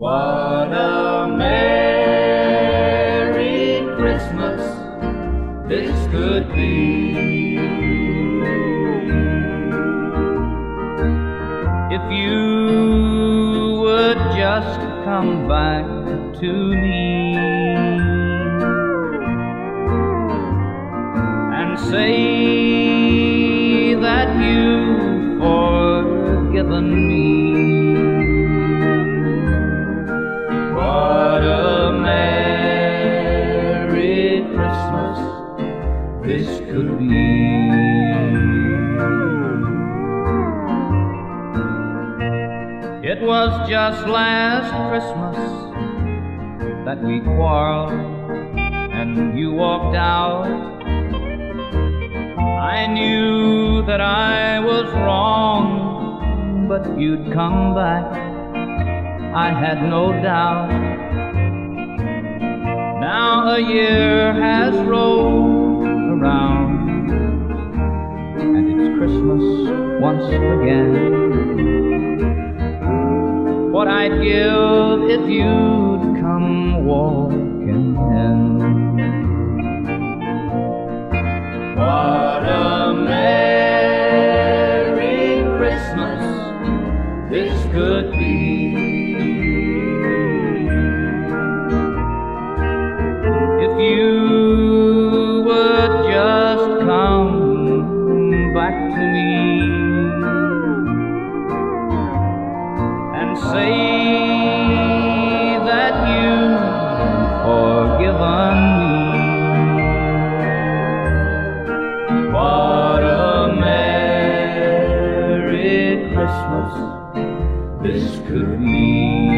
What a merry Christmas this could be. If you would just come back to me and say that you've forgiven me. This could be. It was just last Christmas that we quarreled and you walked out. I knew that I was wrong, but you'd come back. I had no doubt. A year has rolled around, and it's Christmas once again. What I'd give if you'd come walking in. What a merry Christmas this could be. To me and say that you've forgiven me. What a merry Christmas this could be.